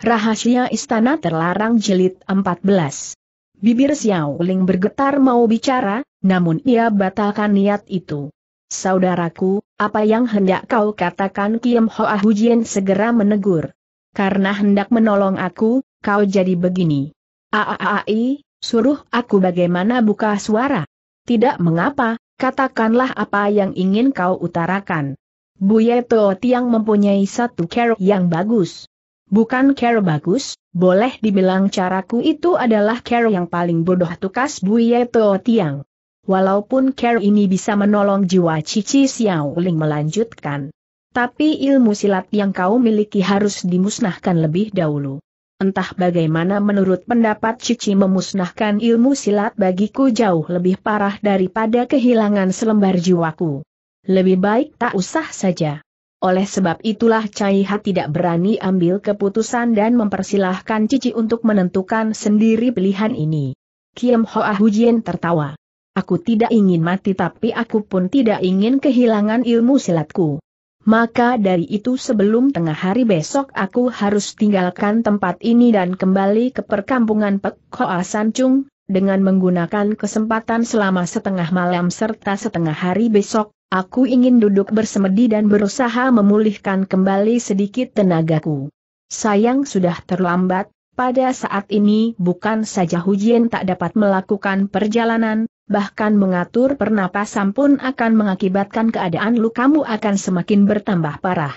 Rahasia Istana Terlarang Jilid 14 Bibir Xiao Ling bergetar mau bicara, namun ia batalkan niat itu. Saudaraku, apa yang hendak kau katakan Kiem Hoa Hujian segera menegur. Karena hendak menolong aku, kau jadi begini. Aaai, suruh aku bagaimana buka suara. Tidak mengapa, katakanlah apa yang ingin kau utarakan. Buye Toh Tiang mempunyai satu cara yang bagus. Bukan cara bagus, boleh dibilang caraku itu adalah cara yang paling bodoh tukas Buye Toh Tiang. Walaupun cara ini bisa menolong jiwa Cici Xiao Ling melanjutkan. Tapi ilmu silat yang kau miliki harus dimusnahkan lebih dahulu. Entah bagaimana menurut pendapat Cici memusnahkan ilmu silat bagiku jauh lebih parah daripada kehilangan selembar jiwaku. Lebih baik tak usah saja. Oleh sebab itulah Cai Ha tidak berani ambil keputusan dan mempersilahkan Cici untuk menentukan sendiri pilihan ini. Kiem Hoa Hujian tertawa. Aku tidak ingin mati tapi aku pun tidak ingin kehilangan ilmu silatku. Maka dari itu sebelum tengah hari besok aku harus tinggalkan tempat ini dan kembali ke perkampungan Pek Hoa Sancung, dengan menggunakan kesempatan selama setengah malam serta setengah hari besok, Aku ingin duduk bersemedi dan berusaha memulihkan kembali sedikit tenagaku. Sayang sudah terlambat, pada saat ini bukan saja Hujian tak dapat melakukan perjalanan, bahkan mengatur pernapasan pun akan mengakibatkan keadaan lukamu akan semakin bertambah parah.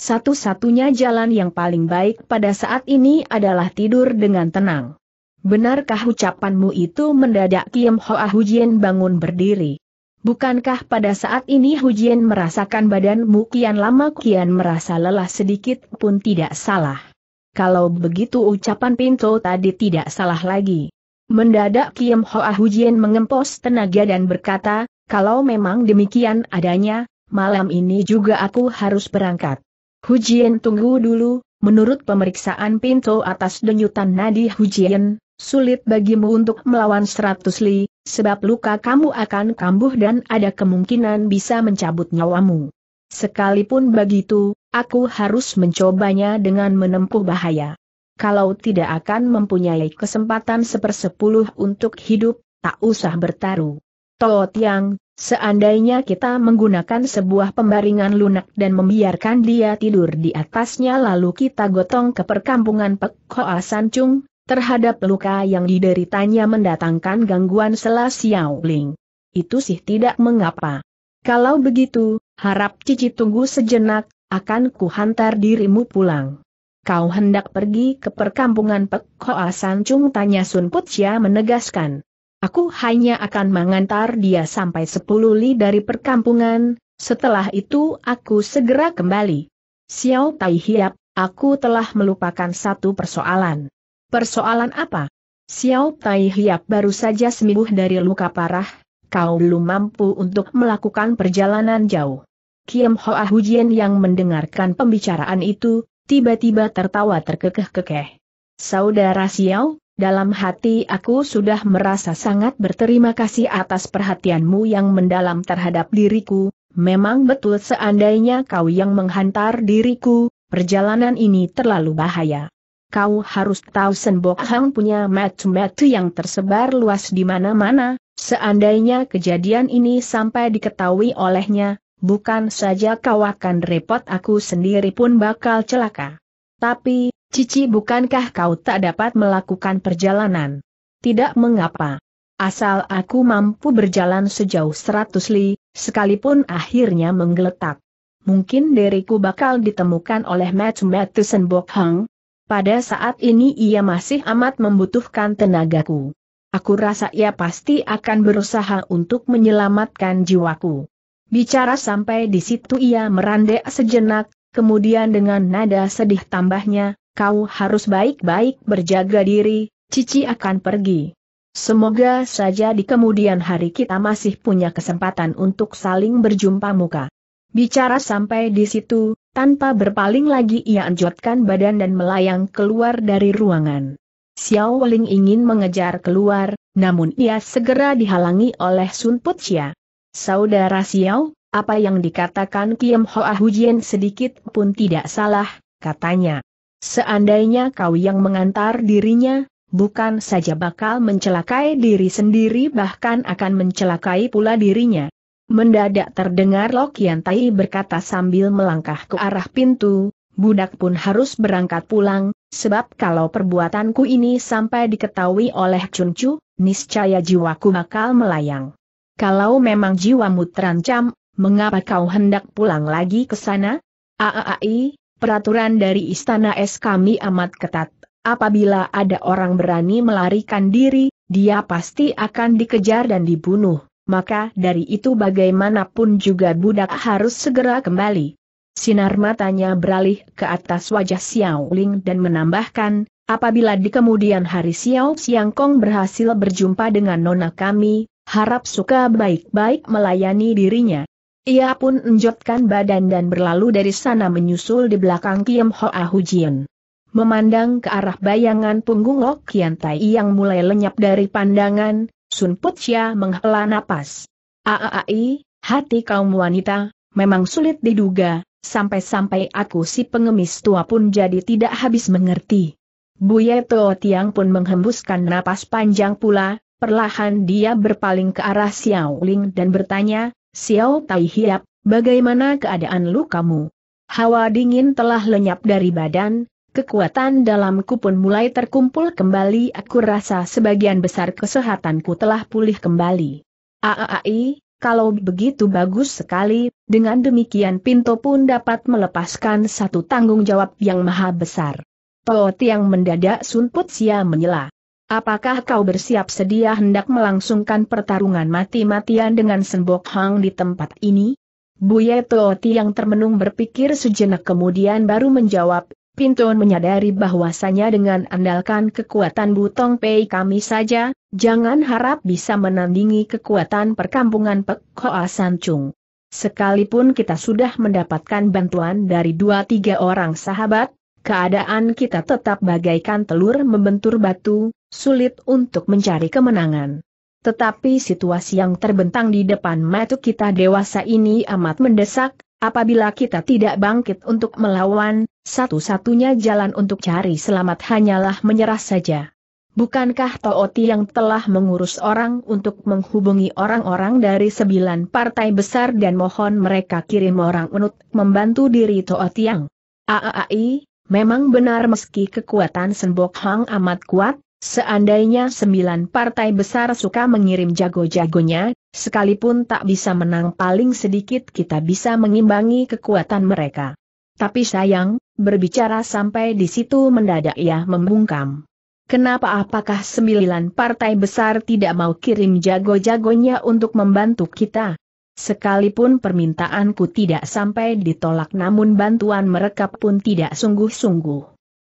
Satu-satunya jalan yang paling baik pada saat ini adalah tidur dengan tenang. Benarkah ucapanmu itu mendadak Kiem Hoa Hujian bangun berdiri? Bukankah pada saat ini Hujian merasakan badanmu kian lama kian merasa lelah sedikit pun tidak salah. Kalau begitu ucapan Pinto tadi tidak salah lagi. Mendadak Kiem Hoa Hujian mengempos tenaga dan berkata, kalau memang demikian adanya, malam ini juga aku harus berangkat. Hujian tunggu dulu, menurut pemeriksaan Pinto atas denyutan nadi Hujian, sulit bagimu untuk melawan seratus li, sebab luka kamu akan kambuh dan ada kemungkinan bisa mencabut nyawamu. Sekalipun begitu, aku harus mencobanya dengan menempuh bahaya. Kalau tidak akan mempunyai kesempatan sepersepuluh untuk hidup, tak usah bertaruh. Tot yang, seandainya kita menggunakan sebuah pembaringan lunak dan membiarkan dia tidur di atasnya lalu kita gotong ke perkampungan Pek Hoa Sancung, terhadap luka yang dideritanya mendatangkan gangguan selas Xiao Ling. Itu sih tidak mengapa. Kalau begitu, harap Cici tunggu sejenak, akan kuhantar dirimu pulang. Kau hendak pergi ke perkampungan Pek Hoa Sancung tanya Sun Putsia menegaskan. Aku hanya akan mengantar dia sampai sepuluh li dari perkampungan, setelah itu aku segera kembali. Xiao Tai Hiap, aku telah melupakan satu persoalan. Persoalan apa? Xiao Tai Hiap baru saja sembuh dari luka parah, kau belum mampu untuk melakukan perjalanan jauh. Kiem Hoa Hujian yang mendengarkan pembicaraan itu, tiba-tiba tertawa terkekeh-kekeh. Saudara Xiao, dalam hati aku sudah merasa sangat berterima kasih atas perhatianmu yang mendalam terhadap diriku, memang betul seandainya kau yang menghantar diriku, perjalanan ini terlalu bahaya kau harus tahu Senbok Hang punya matu-matu yang tersebar luas di mana-mana, seandainya kejadian ini sampai diketahui olehnya, bukan saja kau akan repot aku sendiri pun bakal celaka. Tapi, Cici bukankah kau tak dapat melakukan perjalanan? Tidak mengapa. Asal aku mampu berjalan sejauh seratus li, sekalipun akhirnya menggeletak. Mungkin diriku bakal ditemukan oleh matu-matu Senbok Hang, pada saat ini ia masih amat membutuhkan tenagaku. Aku rasa ia pasti akan berusaha untuk menyelamatkan jiwaku. Bicara sampai di situ ia merandek sejenak, kemudian dengan nada sedih tambahnya, kau harus baik-baik berjaga diri, Cici akan pergi. Semoga saja di kemudian hari kita masih punya kesempatan untuk saling berjumpa muka. Bicara sampai di situ, tanpa berpaling lagi ia anjotkan badan dan melayang keluar dari ruangan. Xiao Weling ingin mengejar keluar, namun ia segera dihalangi oleh Sun Putia. Saudara Xiao, apa yang dikatakan Kiem Hoa Hujian sedikit pun tidak salah, katanya. Seandainya kau yang mengantar dirinya, bukan saja bakal mencelakai diri sendiri bahkan akan mencelakai pula dirinya. Mendadak terdengar Lokian Tai berkata sambil melangkah ke arah pintu, budak pun harus berangkat pulang, sebab kalau perbuatanku ini sampai diketahui oleh Chuncu, niscaya jiwaku bakal melayang. Kalau memang jiwamu terancam, mengapa kau hendak pulang lagi ke sana? Aaai, peraturan dari istana es kami amat ketat. Apabila ada orang berani melarikan diri, dia pasti akan dikejar dan dibunuh. Maka dari itu bagaimanapun juga budak harus segera kembali. Sinar matanya beralih ke atas wajah Xiao Ling dan menambahkan, apabila di kemudian hari Xiao Siang Kong berhasil berjumpa dengan nona kami, harap suka baik-baik melayani dirinya. Ia pun enjotkan badan dan berlalu dari sana menyusul di belakang Kiem Hoa Hujian. Memandang ke arah bayangan punggung Lok Kian Tai yang mulai lenyap dari pandangan, Sun Putia menghela napas. Aaai, hati kaum wanita, memang sulit diduga, sampai-sampai aku si pengemis tua pun jadi tidak habis mengerti. Buye Toh Tiang pun menghembuskan napas panjang pula, perlahan dia berpaling ke arah Xiao Ling dan bertanya, Xiao Tai Hiap, bagaimana keadaan lukamu? Hawa dingin telah lenyap dari badan, kekuatan dalamku pun mulai terkumpul kembali aku rasa sebagian besar kesehatanku telah pulih kembali. Aaai, kalau begitu bagus sekali, dengan demikian Pinto pun dapat melepaskan satu tanggung jawab yang maha besar. Toh Tiang mendadak sunput sia menyela. Apakah kau bersiap sedia hendak melangsungkan pertarungan mati-matian dengan Senbok Hang di tempat ini? Buye Tooti yang termenung berpikir sejenak kemudian baru menjawab, Pinton menyadari bahwasanya dengan andalkan kekuatan Butong Pei kami saja, jangan harap bisa menandingi kekuatan perkampungan Pek Hoa Sancung. Sekalipun kita sudah mendapatkan bantuan dari dua tiga orang sahabat, keadaan kita tetap bagaikan telur membentur batu, sulit untuk mencari kemenangan. Tetapi situasi yang terbentang di depan mata kita dewasa ini amat mendesak, apabila kita tidak bangkit untuk melawan, satu-satunya jalan untuk cari selamat hanyalah menyerah saja. Bukankah Tooti yang telah mengurus orang untuk menghubungi orang-orang dari sembilan partai besar dan mohon mereka kirim orang untuk membantu diri Tooti yang? Aaai, memang benar meski kekuatan Senbok Hang amat kuat, Seandainya sembilan partai besar suka mengirim jago-jagonya, sekalipun tak bisa menang paling sedikit kita bisa mengimbangi kekuatan mereka. Tapi sayang, berbicara sampai di situ mendadak ia membungkam. Kenapa apakah sembilan partai besar tidak mau kirim jago-jagonya untuk membantu kita? Sekalipun permintaanku tidak sampai ditolak namun bantuan mereka pun tidak sungguh-sungguh.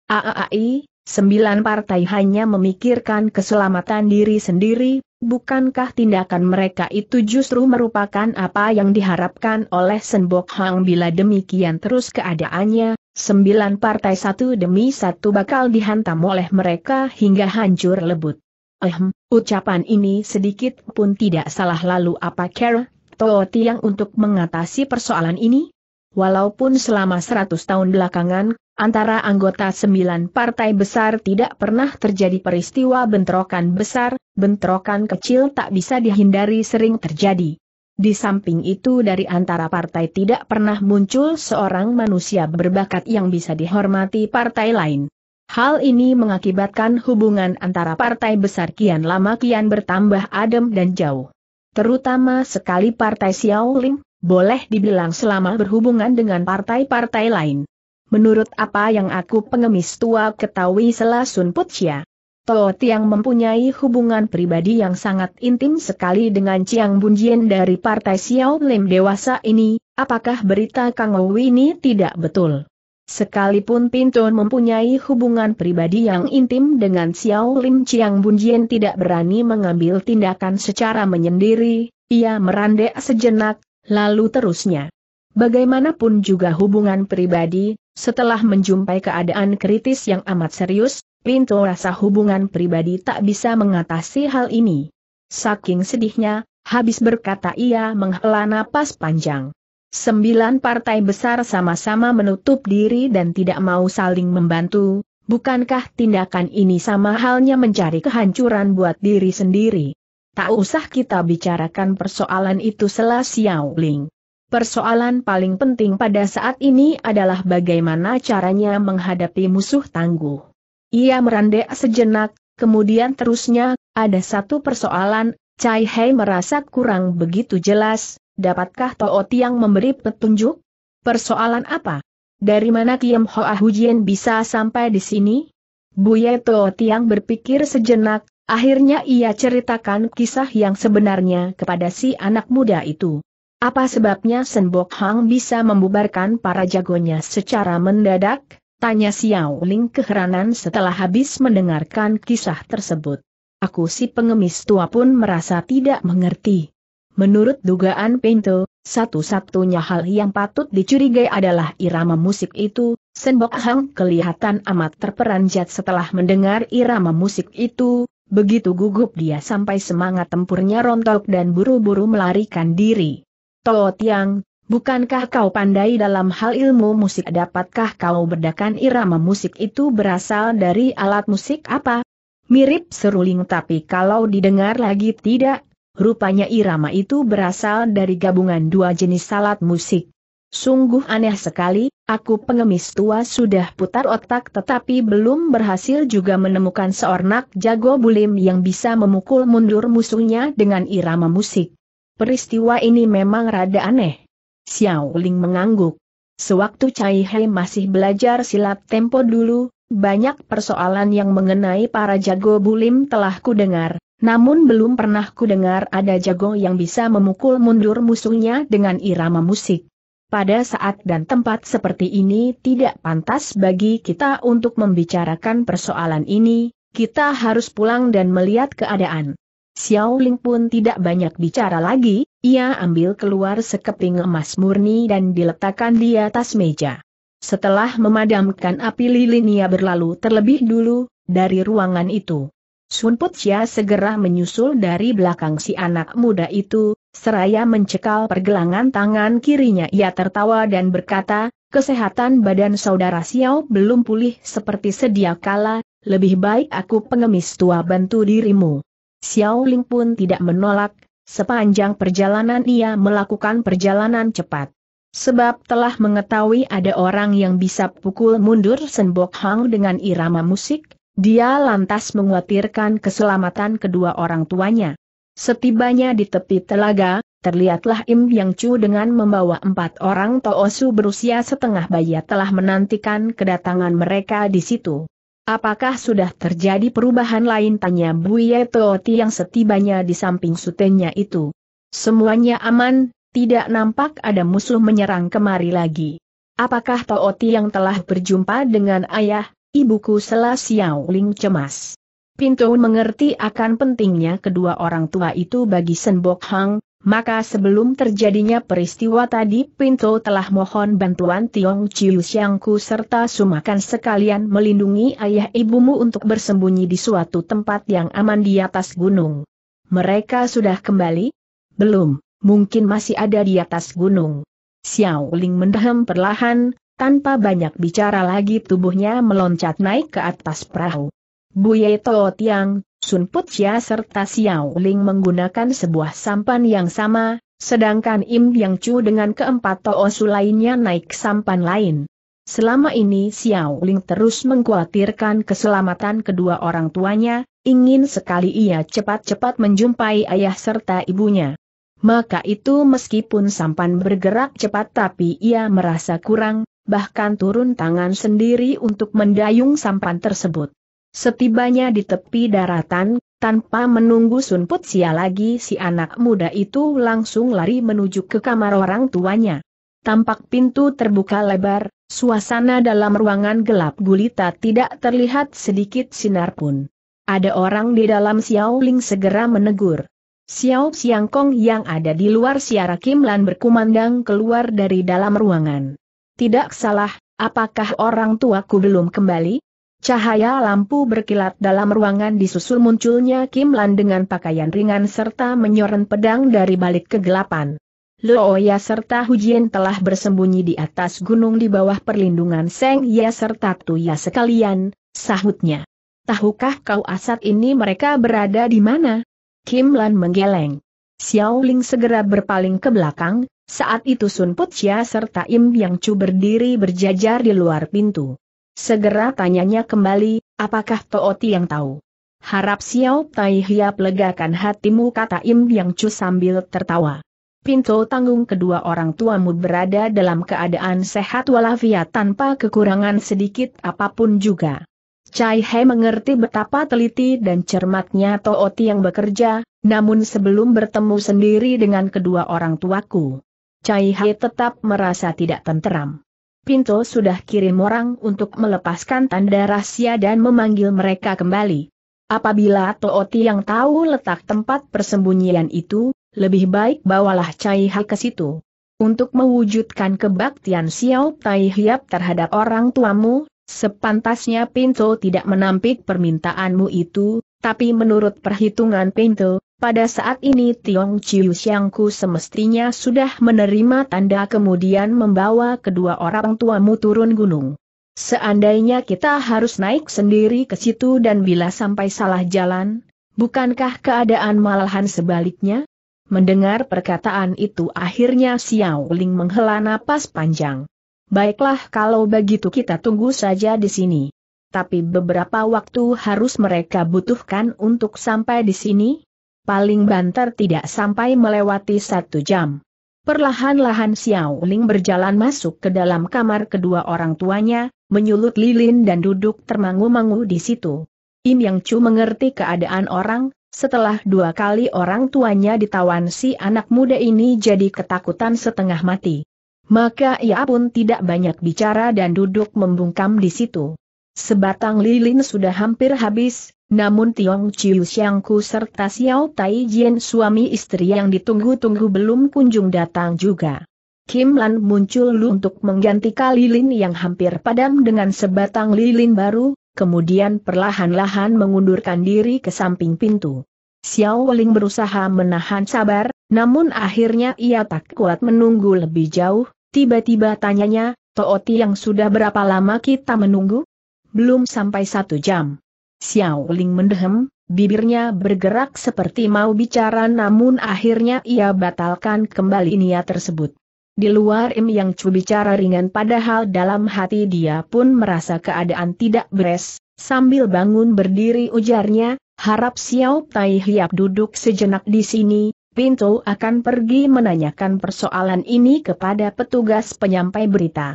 Aaai, Sembilan partai hanya memikirkan keselamatan diri sendiri, bukankah tindakan mereka itu justru merupakan apa yang diharapkan oleh Senbok Hang bila demikian terus keadaannya, sembilan partai satu demi satu bakal dihantam oleh mereka hingga hancur lebut. Ehm, ucapan ini sedikit pun tidak salah lalu apa cara Toh Tiang untuk mengatasi persoalan ini? Walaupun selama seratus tahun belakangan, antara anggota sembilan partai besar tidak pernah terjadi peristiwa bentrokan besar, bentrokan kecil tak bisa dihindari sering terjadi. Di samping itu dari antara partai tidak pernah muncul seorang manusia berbakat yang bisa dihormati partai lain. Hal ini mengakibatkan hubungan antara partai besar kian lama kian bertambah adem dan jauh. Terutama sekali partai Xiao Ling, boleh dibilang selama berhubungan dengan partai-partai lain. Menurut apa yang aku pengemis tua ketahui selasun Putsia, Toh Tiang mempunyai hubungan pribadi yang sangat intim sekali dengan Chiang Bunjien dari partai Xiao Lim dewasa ini, apakah berita Kang ini tidak betul? Sekalipun Pinton mempunyai hubungan pribadi yang intim dengan Xiao Lim Chiang Bunjien tidak berani mengambil tindakan secara menyendiri, ia merandek sejenak, lalu terusnya. Bagaimanapun juga hubungan pribadi, setelah menjumpai keadaan kritis yang amat serius, Pinto rasa hubungan pribadi tak bisa mengatasi hal ini. Saking sedihnya, habis berkata ia menghela napas panjang. Sembilan partai besar sama-sama menutup diri dan tidak mau saling membantu, bukankah tindakan ini sama halnya mencari kehancuran buat diri sendiri? Tak usah kita bicarakan persoalan itu selah Xiao Ling. Persoalan paling penting pada saat ini adalah bagaimana caranya menghadapi musuh tangguh. Ia merandek sejenak, kemudian terusnya, ada satu persoalan, Cai Hei merasa kurang begitu jelas, dapatkah Toh Tiang memberi petunjuk? Persoalan apa? Dari mana Kiam Hoa Hujian bisa sampai di sini? Buye Toh Tiang berpikir sejenak, akhirnya ia ceritakan kisah yang sebenarnya kepada si anak muda itu. Apa sebabnya Senbok Hang bisa membubarkan para jagonya secara mendadak? Tanya Xiao Ling keheranan setelah habis mendengarkan kisah tersebut. Aku si pengemis tua pun merasa tidak mengerti. Menurut dugaan Pinto, satu-satunya hal yang patut dicurigai adalah irama musik itu, Senbok Hang kelihatan amat terperanjat setelah mendengar irama musik itu, begitu gugup dia sampai semangat tempurnya rontok dan buru-buru melarikan diri. Toh Tiang, bukankah kau pandai dalam hal ilmu musik dapatkah kau bedakan irama musik itu berasal dari alat musik apa? Mirip seruling tapi kalau didengar lagi tidak, rupanya irama itu berasal dari gabungan dua jenis alat musik. Sungguh aneh sekali, aku pengemis tua sudah putar otak tetapi belum berhasil juga menemukan seorang jago bulim yang bisa memukul mundur musuhnya dengan irama musik. Peristiwa ini memang rada aneh. Xiao Ling mengangguk. Sewaktu Cai He masih belajar silat tempo dulu, banyak persoalan yang mengenai para jago bulim telah ku dengar, namun belum pernah ku dengar ada jago yang bisa memukul mundur musuhnya dengan irama musik. Pada saat dan tempat seperti ini tidak pantas bagi kita untuk membicarakan persoalan ini, kita harus pulang dan melihat keadaan. Xiao Ling pun tidak banyak bicara lagi, ia ambil keluar sekeping emas murni dan diletakkan di atas meja. Setelah memadamkan api lilin ia berlalu terlebih dulu, dari ruangan itu. Sun Put Chia segera menyusul dari belakang si anak muda itu, seraya mencekal pergelangan tangan kirinya ia tertawa dan berkata, kesehatan badan saudara Xiao belum pulih seperti sedia kala, lebih baik aku pengemis tua bantu dirimu. Xiao Ling pun tidak menolak, sepanjang perjalanan ia melakukan perjalanan cepat. Sebab telah mengetahui ada orang yang bisa pukul mundur Senbok Hang dengan irama musik, dia lantas mengkhawatirkan keselamatan kedua orang tuanya. Setibanya di tepi telaga, terlihatlah Im Yang Chu dengan membawa empat orang Toosu berusia setengah bayi telah menantikan kedatangan mereka di situ. Apakah sudah terjadi perubahan lain tanya Buye Tooti yang setibanya di samping sutenya itu. Semuanya aman, tidak nampak ada musuh menyerang kemari lagi. Apakah Tooti yang telah berjumpa dengan ayah, ibuku Sela Xiao Ling cemas. Pintu mengerti akan pentingnya kedua orang tua itu bagi Senbok Hang, maka sebelum terjadinya peristiwa tadi Pintu telah mohon bantuan Tiong Chiu Xiangku serta Sumakan sekalian melindungi ayah ibumu untuk bersembunyi di suatu tempat yang aman di atas gunung. Mereka sudah kembali? Belum mungkin masih ada di atas gunung. Xiao Ling mendehem perlahan, tanpa banyak bicara lagi tubuhnya meloncat naik ke atas perahu. Buye Toh Tiang, Sun Put Chia serta Xiao Ling menggunakan sebuah sampan yang sama, sedangkan Im Yang Chu dengan keempat Toosu lainnya naik sampan lain. Selama ini Xiao Ling terus mengkhawatirkan keselamatan kedua orang tuanya, ingin sekali ia cepat-cepat menjumpai ayah serta ibunya. Maka itu meskipun sampan bergerak cepat tapi ia merasa kurang, bahkan turun tangan sendiri untuk mendayung sampan tersebut. Setibanya di tepi daratan, tanpa menunggu Sun Put Sia lagi si anak muda itu langsung lari menuju ke kamar orang tuanya. Tampak pintu terbuka lebar, suasana dalam ruangan gelap gulita tidak terlihat sedikit sinar pun. Ada orang di dalam Xiao Ling segera menegur. Xiao Xiangkong yang ada di luar Siara Kim Lan berkumandang keluar dari dalam ruangan. Tidak salah, apakah orang tuaku belum kembali? Cahaya lampu berkilat dalam ruangan disusul munculnya Kim Lan dengan pakaian ringan serta menyoren pedang dari balik kegelapan. Looya serta Hujian telah bersembunyi di atas gunung di bawah perlindungan Seng Ya serta Tuya sekalian, sahutnya. Tahukah kau asat ini mereka berada di mana? Kim Lan menggeleng. Xiao Ling segera berpaling ke belakang, saat itu Sun Put Chia serta Im Yang Chu berdiri berjajar di luar pintu. Segera tanyanya kembali, apakah Tooti yang tahu? Harap Xiao Tai Hiap legakan hatimu kata Im Yang Chu sambil tertawa. Pintu tanggung kedua orang tuamu berada dalam keadaan sehat walafiat tanpa kekurangan sedikit apa pun juga. Cai He mengerti betapa teliti dan cermatnya Tooti yang bekerja, namun sebelum bertemu sendiri dengan kedua orang tuaku. Cai He tetap merasa tidak tenteram. Pintu sudah kirim orang untuk melepaskan tanda rahasia dan memanggil mereka kembali. Apabila Tooti yang tahu letak tempat persembunyian itu, lebih baik bawalah Cai Hai ke situ. Untuk mewujudkan kebaktian Xiao Tai Hiap terhadap orang tuamu, sepantasnya Pinto tidak menampik permintaanmu itu, tapi menurut perhitungan Pinto, pada saat ini Tiong Chiu Xiangku semestinya sudah menerima tanda kemudian membawa kedua orang tuamu turun gunung. Seandainya kita harus naik sendiri ke situ dan bila sampai salah jalan, bukankah keadaan malahan sebaliknya? Mendengar perkataan itu akhirnya Xiao Ling menghela napas panjang. Baiklah kalau begitu kita tunggu saja di sini. Tapi beberapa waktu harus mereka butuhkan untuk sampai di sini? Paling banter tidak sampai melewati satu jam. Perlahan-lahan Xiao Ling berjalan masuk ke dalam kamar kedua orang tuanya, menyulut lilin dan duduk termangu-mangu di situ. Im Yang Chu mengerti keadaan orang, setelah dua kali orang tuanya ditawan si anak muda ini jadi ketakutan setengah mati. Maka ia pun tidak banyak bicara dan duduk membungkam di situ. Sebatang lilin sudah hampir habis, namun Tiong Chiu Xiangku serta Xiao Tai Jian suami istri yang ditunggu-tunggu belum kunjung datang juga. Kim Lan muncul untuk menggantikan lilin yang hampir padam dengan sebatang lilin baru, kemudian perlahan-lahan mengundurkan diri ke samping pintu. Xiao Weling berusaha menahan sabar, namun akhirnya ia tak kuat menunggu lebih jauh, tiba-tiba tanyanya, Tooti yang sudah berapa lama kita menunggu? Belum sampai satu jam. Xiao Ling mendehem, bibirnya bergerak seperti mau bicara namun akhirnya ia batalkan kembali niat tersebut. Di luar Im yang cu bicara ringan padahal dalam hati dia pun merasa keadaan tidak beres, sambil bangun berdiri ujarnya, harap Xiao Tai Hiap duduk sejenak di sini, Pinto akan pergi menanyakan persoalan ini kepada petugas penyampai berita.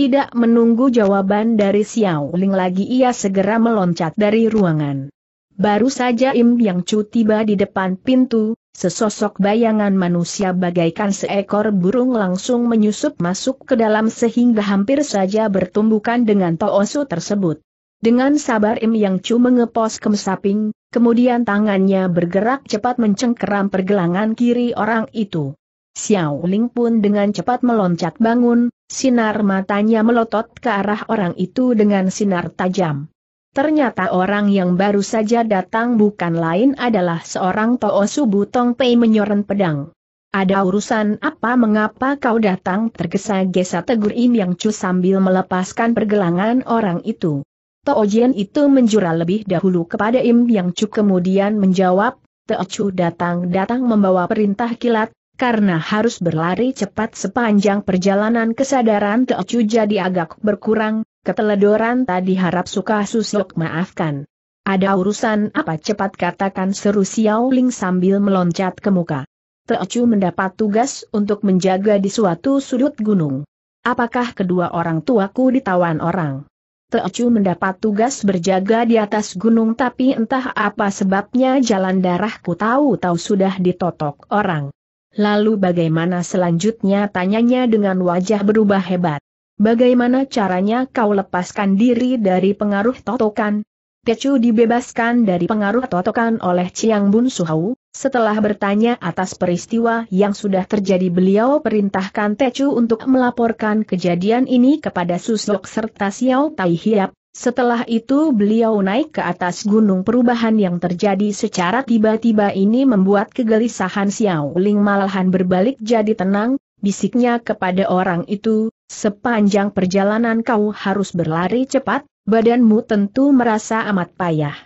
Tidak menunggu jawaban dari Xiao Ling lagi ia segera meloncat dari ruangan. Baru saja Im Yang Chu tiba di depan pintu, Sesosok bayangan manusia bagaikan seekor burung langsung menyusup masuk ke dalam sehingga hampir saja bertumbukan dengan Toosu tersebut. Dengan sabar Im Yang Chu mengepos ke samping, kemudian tangannya bergerak cepat mencengkeram pergelangan kiri orang itu. Xiao Ling pun dengan cepat meloncat bangun, sinar matanya melotot ke arah orang itu dengan sinar tajam. Ternyata orang yang baru saja datang bukan lain adalah seorang Toosu Butong Pei menyoren pedang. Ada urusan apa mengapa kau datang tergesa-gesa tegur Im Yang Chu sambil melepaskan pergelangan orang itu. Jian itu menjura lebih dahulu kepada Im Yang Chu kemudian menjawab, Chu datang-datang membawa perintah kilat, karena harus berlari cepat sepanjang perjalanan kesadaran Chu jadi agak berkurang, Keteledoran tadi harap suka susuk maafkan. Ada urusan apa cepat katakan seru Xiao Ling sambil meloncat ke muka. Teocu mendapat tugas untuk menjaga di suatu sudut gunung. Apakah kedua orang tuaku ditawan orang? Teocu mendapat tugas berjaga di atas gunung tapi entah apa sebabnya jalan darahku tahu-tahu sudah ditotok orang. Lalu bagaimana selanjutnya tanyanya dengan wajah berubah hebat. Bagaimana caranya kau lepaskan diri dari pengaruh totokan? Tecu dibebaskan dari pengaruh totokan oleh Chiang Bun Suhau, setelah bertanya atas peristiwa yang sudah terjadi beliau perintahkan Tecu untuk melaporkan kejadian ini kepada Susok serta Xiao Tai Hiap, Setelah itu beliau naik ke atas gunung perubahan yang terjadi secara tiba-tiba ini membuat kegelisahan Xiao Ling malahan berbalik jadi tenang, bisiknya kepada orang itu, sepanjang perjalanan kau harus berlari cepat, badanmu tentu merasa amat payah.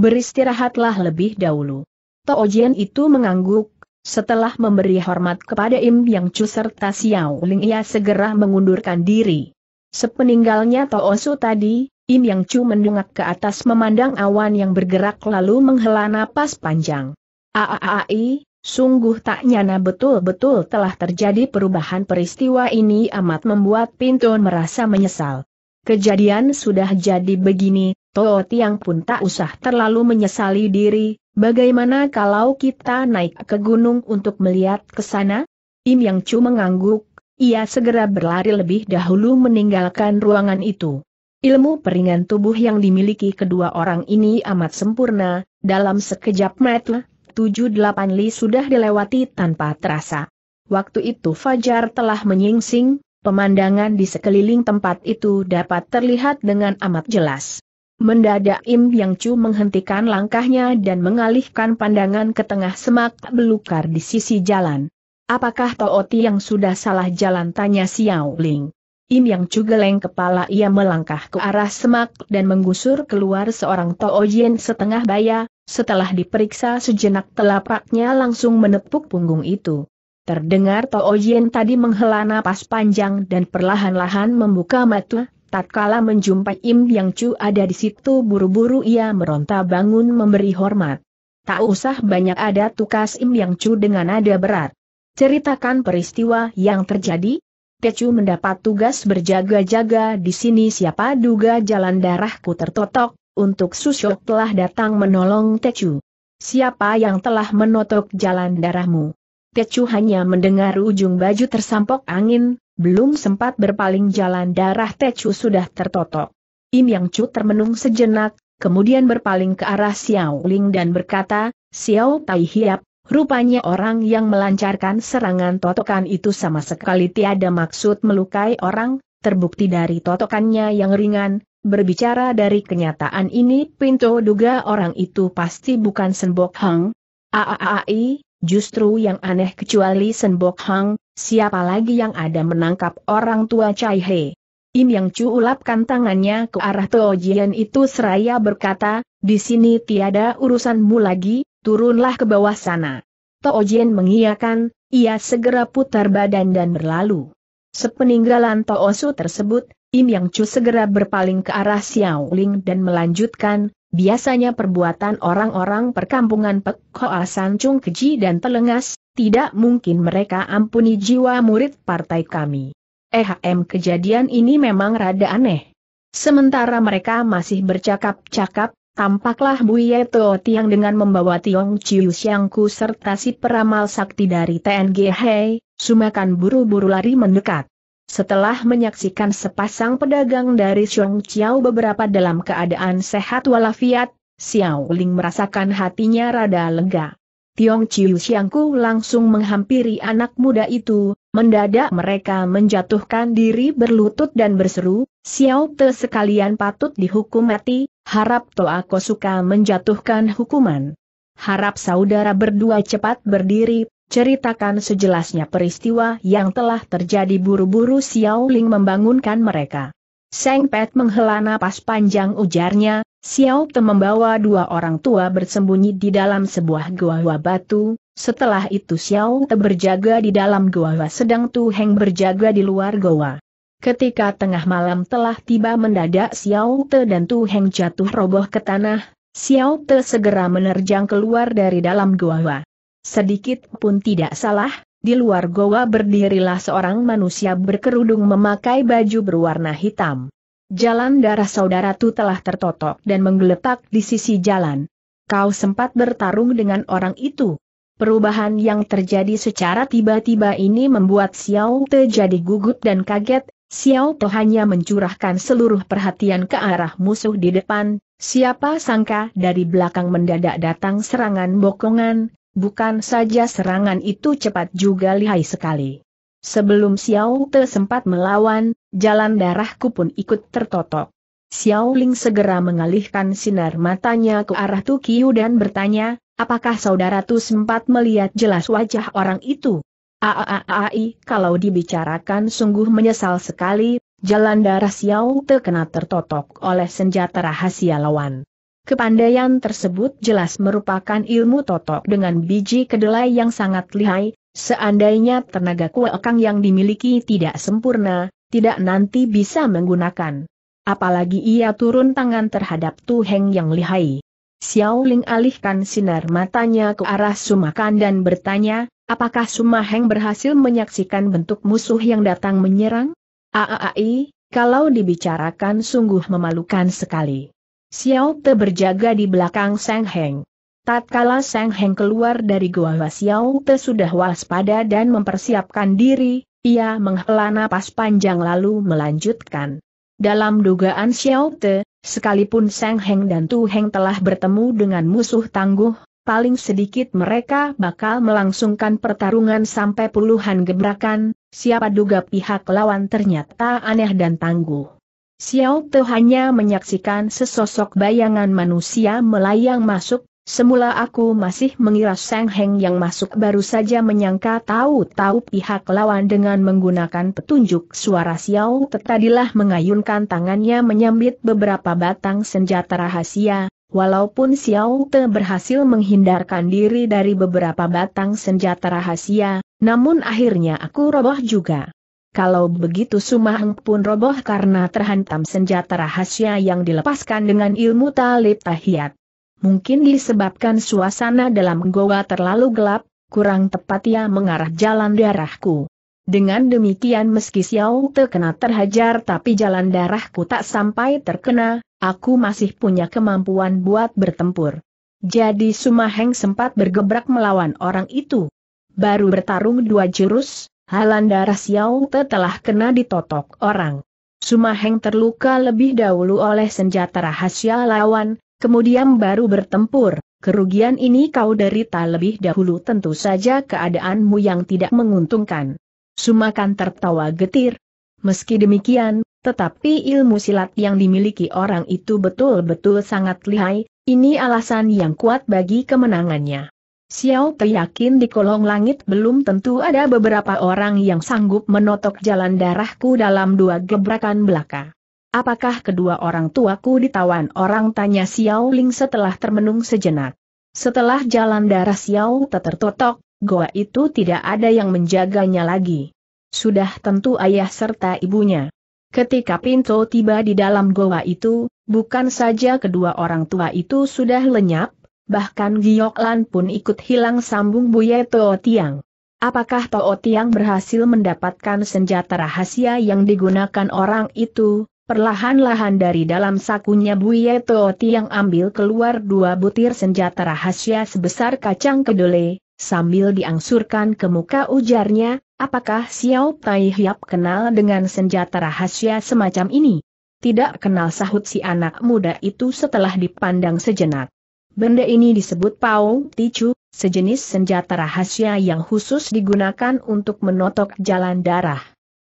Beristirahatlah lebih dahulu. To'ojian itu mengangguk, setelah memberi hormat kepada Im Yang Chu serta Xiao Ling ia segera mengundurkan diri. Sepeninggalnya To'osu tadi, Im Yang Chu mendungak ke atas memandang awan yang bergerak lalu menghela napas panjang. Aaai, sungguh tak nyana betul-betul telah terjadi perubahan peristiwa ini amat membuat Pintu merasa menyesal. Kejadian sudah jadi begini, Toh Tiang pun tak usah terlalu menyesali diri, bagaimana kalau kita naik ke gunung untuk melihat ke sana? Im Yang Chu mengangguk, ia segera berlari lebih dahulu meninggalkan ruangan itu. Ilmu peringan tubuh yang dimiliki kedua orang ini amat sempurna, dalam sekejap mata, tujuh delapan li sudah dilewati tanpa terasa. Waktu itu Fajar telah menyingsing, pemandangan di sekeliling tempat itu dapat terlihat dengan amat jelas. Mendadak Im Yang Chu menghentikan langkahnya dan mengalihkan pandangan ke tengah semak belukar di sisi jalan. Apakah Tooti yang sudah salah jalan tanya Xiao Ling? Im yang cugeleng kepala ia melangkah ke arah semak dan menggusur keluar seorang Toojien setengah baya, setelah diperiksa sejenak telapaknya langsung menepuk punggung itu. Terdengar Toojien tadi menghela napas panjang dan perlahan-lahan membuka mata, tatkala menjumpai Im Yang Chu ada di situ buru-buru ia meronta bangun memberi hormat. Tak usah banyak ada tukas Im Yang Chu dengan nada berat. Ceritakan peristiwa yang terjadi, Tecu mendapat tugas berjaga-jaga di sini siapa duga jalan darahku tertotok, untuk Susyok telah datang menolong Tecu. Siapa yang telah menotok jalan darahmu? Tecu hanya mendengar ujung baju tersampok angin, belum sempat berpaling jalan darah Tecu sudah tertotok. Im Yang Chu termenung sejenak, kemudian berpaling ke arah Xiao Ling dan berkata, Xiao Tai Hiap, Rupanya orang yang melancarkan serangan totokan itu sama sekali tiada maksud melukai orang, terbukti dari totokannya yang ringan, berbicara dari kenyataan ini Pinto duga orang itu pasti bukan Senbok Hang. Aaai, justru yang aneh kecuali Senbok Hang, siapa lagi yang ada menangkap orang tua Chai He. Im Yang Chu ulapkan tangannya ke arah Tojian itu seraya berkata, di sini tiada urusanmu lagi, turunlah ke bawah sana. Toojien mengiyakan, ia segera putar badan dan berlalu. Sepeninggalan Toosu tersebut, Im Yang Chu segera berpaling ke arah Xiao Ling dan melanjutkan, biasanya perbuatan orang-orang perkampungan Pek Hoa Sancung keji dan telengas, tidak mungkin mereka ampuni jiwa murid partai kami. EHM kejadian ini memang rada aneh. Sementara mereka masih bercakap-cakap, Tampaklah Buye Tiang dengan membawa Tiong Chiu Xiangku serta si peramal sakti dari TNG Hei, Sumakan buru-buru lari mendekat. Setelah menyaksikan sepasang pedagang dari Xiong Chiao beberapa dalam keadaan sehat walafiat, Xiao Ling merasakan hatinya rada lega. Tiong Chiu Xiangku langsung menghampiri anak muda itu, mendadak mereka menjatuhkan diri berlutut dan berseru, Xiao Te sekalian patut dihukum mati, harap Toako suka menjatuhkan hukuman. Harap saudara berdua cepat berdiri, ceritakan sejelasnya peristiwa yang telah terjadi buru-buru Xiao Ling membangunkan mereka. Seng Pet menghela napas panjang ujarnya, Xiao Te membawa dua orang tua bersembunyi di dalam sebuah gua batu, setelah itu Xiao Te berjaga di dalam gua sedang Tu Heng berjaga di luar goa. Ketika tengah malam telah tiba mendadak Xiao Te dan Tu Heng jatuh roboh ke tanah, Xiao Te segera menerjang keluar dari dalam goa. Sedikit pun tidak salah, di luar goa berdirilah seorang manusia berkerudung memakai baju berwarna hitam. Jalan darah saudara tu telah tertotok dan menggeletak di sisi jalan. Kau sempat bertarung dengan orang itu. Perubahan yang terjadi secara tiba-tiba ini membuat Xiao Te jadi gugut dan kaget, Xiao Te hanya mencurahkan seluruh perhatian ke arah musuh di depan, siapa sangka dari belakang mendadak datang serangan bokongan, bukan saja serangan itu cepat juga lihai sekali. Sebelum Xiao Te sempat melawan, jalan darahku pun ikut tertotok. Xiao Ling segera mengalihkan sinar matanya ke arah Tu Kiu dan bertanya, apakah saudara Tu sempat melihat jelas wajah orang itu? Aaai, kalau dibicarakan sungguh menyesal sekali, jalan darah Xiao terkena tertotok oleh senjata rahasia lawan. Kepandaian tersebut jelas merupakan ilmu totok dengan biji kedelai yang sangat lihai, seandainya tenaga kuekang yang dimiliki tidak sempurna, tidak nanti bisa menggunakan apalagi ia turun tangan terhadap Tu Heng yang lihai. Xiao Ling alihkan sinar matanya ke arah Sumakan dan bertanya, apakah Sumaheng berhasil menyaksikan bentuk musuh yang datang menyerang? Aaai, kalau dibicarakan sungguh memalukan sekali. Xiao Te berjaga di belakang Sang Heng. Tatkala Sang Heng keluar dari gua Xiao Te sudah waspada dan mempersiapkan diri, ia menghela napas panjang lalu melanjutkan. Dalam dugaan Xiao Te, sekalipun Sang Heng dan Tu Heng telah bertemu dengan musuh tangguh, paling sedikit mereka bakal melangsungkan pertarungan sampai puluhan gebrakan, siapa duga pihak lawan ternyata aneh dan tangguh. Xiao Te hanya menyaksikan sesosok bayangan manusia melayang masuk, Semula aku masih mengira Sang Heng yang masuk baru saja menyangka tahu-tahu pihak lawan dengan menggunakan petunjuk suara Xiao tetadilah mengayunkan tangannya menyambit beberapa batang senjata rahasia, walaupun Xiao Te berhasil menghindarkan diri dari beberapa batang senjata rahasia, namun akhirnya aku roboh juga. Kalau begitu Sumaheng pun roboh karena terhantam senjata rahasia yang dilepaskan dengan ilmu talib tahiyat. Mungkin disebabkan suasana dalam goa terlalu gelap, kurang tepat ia mengarah jalan darahku. Dengan demikian meski Xiao terkena terhajar tapi jalan darahku tak sampai terkena, aku masih punya kemampuan buat bertempur. Jadi Sumaheng sempat bergebrak melawan orang itu. Baru bertarung dua jurus, halan darah Xiao Te telah kena ditotok orang. Sumaheng terluka lebih dahulu oleh senjata rahasia lawan, kemudian baru bertempur, kerugian ini kau derita lebih dahulu tentu saja keadaanmu yang tidak menguntungkan. Sumakan tertawa getir. Meski demikian, tetapi ilmu silat yang dimiliki orang itu betul-betul sangat lihai, ini alasan yang kuat bagi kemenangannya. Xiao Te yakin di kolong langit belum tentu ada beberapa orang yang sanggup menotok jalan darahku dalam dua gebrakan belaka. Apakah kedua orang tuaku ditawan orang tanya Xiao Ling setelah termenung sejenak. Setelah jalan darah Xiao tertotok, goa itu tidak ada yang menjaganya lagi. Sudah tentu ayah serta ibunya. Ketika Pinto tiba di dalam goa itu, bukan saja kedua orang tua itu sudah lenyap, bahkan Giok Lan pun ikut hilang sambung Buye Teo Tiang. Apakah Teo Tiang berhasil mendapatkan senjata rahasia yang digunakan orang itu, Perlahan-lahan dari dalam sakunya Buye Tooti yang ambil keluar dua butir senjata rahasia sebesar kacang kedelai, sambil diangsurkan ke muka ujarnya, apakah Xiao Tai Hiap kenal dengan senjata rahasia semacam ini? Tidak kenal sahut si anak muda itu setelah dipandang sejenak. Benda ini disebut Pao Ticu, sejenis senjata rahasia yang khusus digunakan untuk menotok jalan darah.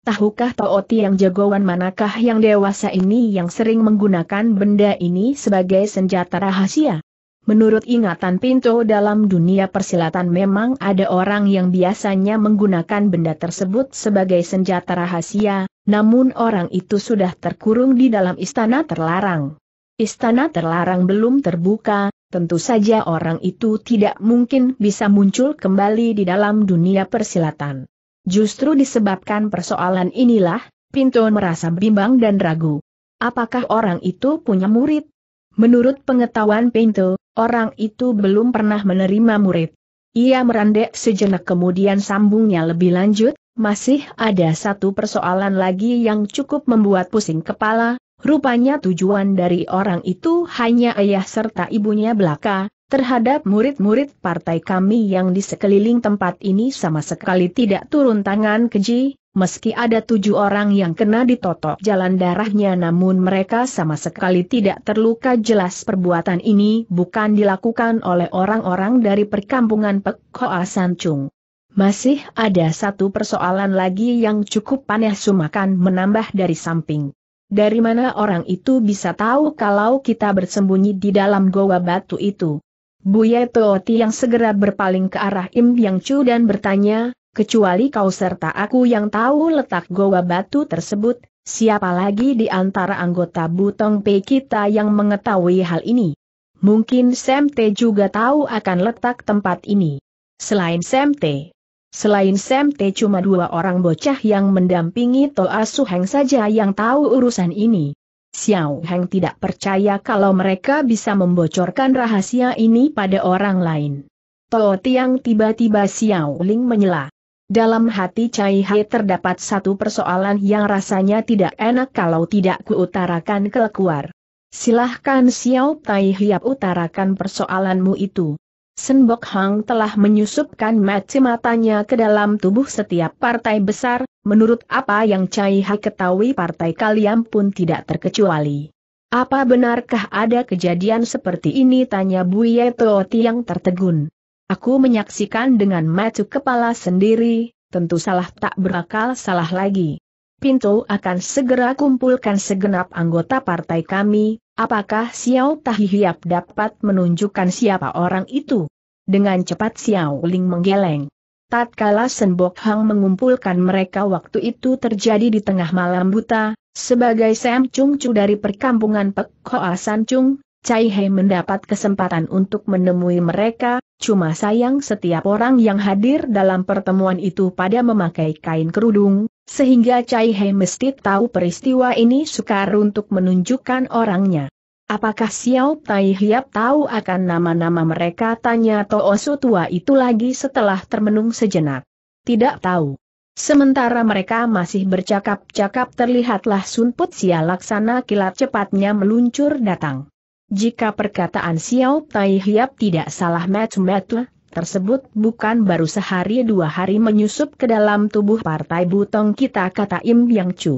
Tahukah Tooti yang jagoan manakah yang dewasa ini yang sering menggunakan benda ini sebagai senjata rahasia? Menurut ingatan Pinto dalam dunia persilatan memang ada orang yang biasanya menggunakan benda tersebut sebagai senjata rahasia, namun orang itu sudah terkurung di dalam istana terlarang. Istana terlarang belum terbuka, tentu saja orang itu tidak mungkin bisa muncul kembali di dalam dunia persilatan. Justru disebabkan persoalan inilah, Pinto merasa bimbang dan ragu. Apakah orang itu punya murid? Menurut pengetahuan Pinto, orang itu belum pernah menerima murid. Ia merandek sejenak kemudian sambungnya lebih lanjut, masih ada satu persoalan lagi yang cukup membuat pusing kepala, rupanya tujuan dari orang itu hanya ayah serta ibunya belaka, terhadap murid-murid partai kami yang di sekeliling tempat ini sama sekali tidak turun tangan keji, meski ada tujuh orang yang kena ditotok jalan darahnya namun mereka sama sekali tidak terluka jelas perbuatan ini bukan dilakukan oleh orang-orang dari perkampungan Pek Hoa Sancung. Masih ada satu persoalan lagi yang cukup panas Sumakan menambah dari samping. dari mana orang itu bisa tahu kalau kita bersembunyi di dalam goa batu itu? Buya Tooti yang segera berpaling ke arah Im Yang Chu dan bertanya, kecuali kau serta aku yang tahu letak goa batu tersebut, siapa lagi di antara anggota Butong P kita yang mengetahui hal ini? Mungkin Sam T juga tahu akan letak tempat ini. Selain Sam T. Selain Sam T cuma dua orang bocah yang mendampingi Toa Su Heng saja yang tahu urusan ini. Xiao Heng tidak percaya kalau mereka bisa membocorkan rahasia ini pada orang lain. Toh Tiang tiba-tiba Xiao Ling menyela. Dalam hati Cai Hai terdapat satu persoalan yang rasanya tidak enak kalau tidak kuutarakan keluar. Silahkan Xiao Tai Hiap utarakan persoalanmu itu. Senbok Hang telah menyusupkan mata matanya ke dalam tubuh setiap partai besar, menurut apa yang Cai Hai ketahui partai kalian pun tidak terkecuali. Apa benarkah ada kejadian seperti ini tanya Buye Tooti yang tertegun. Aku menyaksikan dengan mata kepala sendiri, tentu salah tak berakal salah lagi. Pintu akan segera kumpulkan segenap anggota partai kami, Apakah Xiao Tahihiap dapat menunjukkan siapa orang itu? Dengan cepat Xiao Ling menggeleng. Tatkala Senbok Hang mengumpulkan mereka waktu itu terjadi di tengah malam buta, sebagai Sam Chung Chu dari perkampungan Pek Hoa San Chung, Cai He mendapat kesempatan untuk menemui mereka, cuma sayang setiap orang yang hadir dalam pertemuan itu pada memakai kain kerudung, sehingga Cai He mesti tahu peristiwa ini sukar untuk menunjukkan orangnya. Apakah Xiao Tai Hiap tahu akan nama-nama mereka tanya Toosu tua itu lagi setelah termenung sejenak. Tidak tahu. Sementara mereka masih bercakap-cakap terlihatlah Sun Put Sia laksana kilat cepatnya meluncur datang. Jika perkataan Xiao Tai Hiap tidak salah matu-matu, tersebut bukan baru sehari dua hari menyusup ke dalam tubuh partai butong kita kata Im Yang Chu.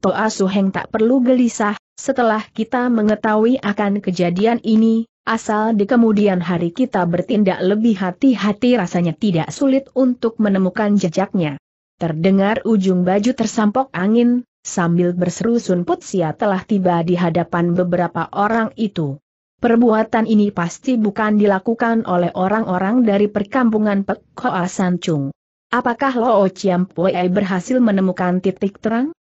Toa Suheng tak perlu gelisah, setelah kita mengetahui akan kejadian ini, asal di kemudian hari kita bertindak lebih hati-hati rasanya tidak sulit untuk menemukan jejaknya. Terdengar ujung baju tersampok angin, sambil berseru Sun Put Sia telah tiba di hadapan beberapa orang itu. Perbuatan ini pasti bukan dilakukan oleh orang-orang dari perkampungan Pek Hoa San Chung. Apakah Lo Chiam Pui berhasil menemukan titik terang?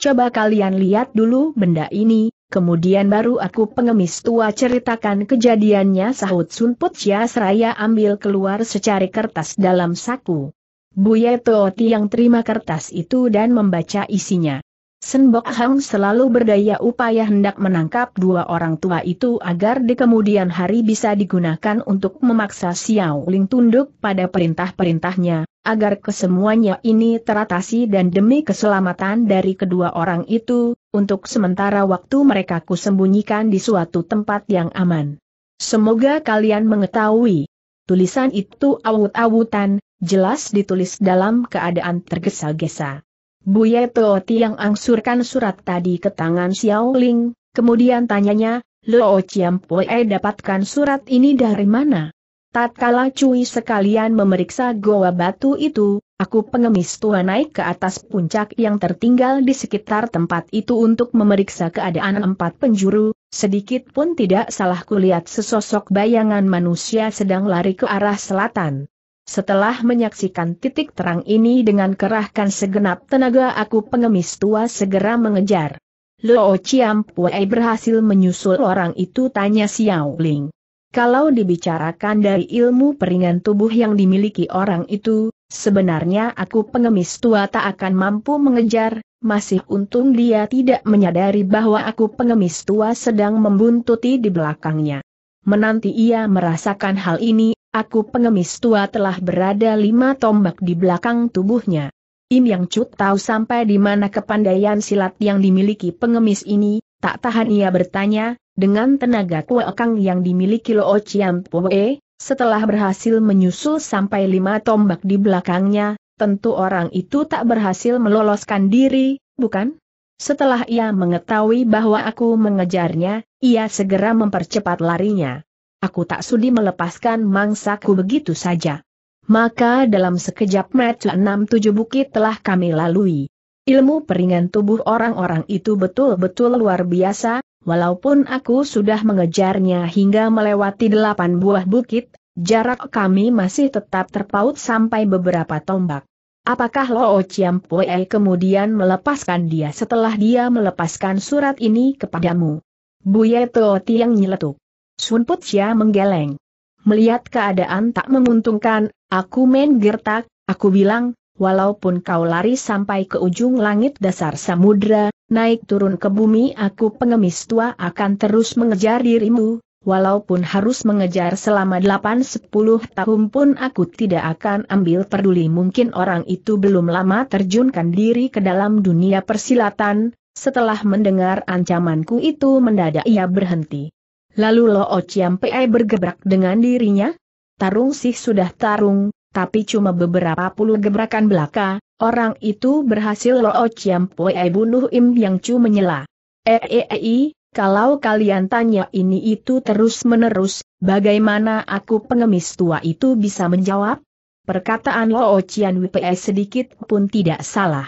Coba kalian lihat dulu benda ini, kemudian baru aku pengemis tua ceritakan kejadiannya sahut Sun Put Chia seraya ambil keluar secari kertas dalam saku. Buye Tooti yang terima kertas itu dan membaca isinya. Senbok Hang selalu berdaya upaya hendak menangkap dua orang tua itu agar di kemudian hari bisa digunakan untuk memaksa Xiao Ling tunduk pada perintah-perintahnya, agar kesemuanya ini teratasi dan demi keselamatan dari kedua orang itu, untuk sementara waktu mereka kusembunyikan di suatu tempat yang aman. Semoga kalian mengetahui. Tulisan itu awut-awutan, jelas ditulis dalam keadaan tergesa-gesa. Buye Tooti yang angsurkan surat tadi ke tangan Xiao Ling, kemudian tanyanya, Lo Chiam Pue dapatkan surat ini dari mana? Tatkala Cui sekalian memeriksa goa batu itu, aku pengemis tua naik ke atas puncak yang tertinggal di sekitar tempat itu untuk memeriksa keadaan empat penjuru, sedikit pun tidak salah kulihat sesosok bayangan manusia sedang lari ke arah selatan. Setelah menyaksikan titik terang ini dengan kerahkan segenap tenaga aku pengemis tua segera mengejar. Lo Chiam Pue berhasil menyusul orang itu tanya Xiao Ling. Kalau dibicarakan dari ilmu peringan tubuh yang dimiliki orang itu, sebenarnya aku pengemis tua tak akan mampu mengejar, masih untung dia tidak menyadari bahwa aku pengemis tua sedang membuntuti di belakangnya. Menanti ia merasakan hal ini, Aku pengemis tua telah berada lima tombak di belakang tubuhnya. Im Yang Cut tahu sampai di mana kepandaian silat yang dimiliki pengemis ini, tak tahan ia bertanya, dengan tenaga kuekang yang dimiliki Lo Chiam Pue, setelah berhasil menyusul sampai lima tombak di belakangnya, tentu orang itu tak berhasil meloloskan diri, bukan? Setelah ia mengetahui bahwa aku mengejarnya, ia segera mempercepat larinya aku tak sudi melepaskan mangsaku begitu saja. Maka dalam sekejap mata enam tujuh bukit telah kami lalui. Ilmu peringan tubuh orang-orang itu betul-betul luar biasa, walaupun aku sudah mengejarnya hingga melewati delapan buah bukit, jarak kami masih tetap terpaut sampai beberapa tombak. Apakah Lo Chiam Pue kemudian melepaskan dia setelah dia melepaskan surat ini kepadamu? Buye To Tiang nyeletuk. Sun Put Chia menggeleng. Melihat keadaan tak menguntungkan, aku main gertak, aku bilang, walaupun kau lari sampai ke ujung langit dasar samudra, naik turun ke bumi aku pengemis tua akan terus mengejar dirimu, walaupun harus mengejar selama 8-10 tahun pun aku tidak akan ambil peduli mungkin orang itu belum lama terjunkan diri ke dalam dunia persilatan, setelah mendengar ancamanku itu mendadak ia berhenti. Lalu Lo Chiam Pei bergebrak dengan dirinya? Tarung sih sudah tarung, tapi cuma beberapa puluh gebrakan belaka, orang itu berhasil Lo Chiam Poi bunuh Im Yang Chu menyela. Eh, eh, eh, kalau kalian tanya ini itu terus-menerus, bagaimana aku pengemis tua itu bisa menjawab? Perkataan Lo Chian Wipei sedikit pun tidak salah.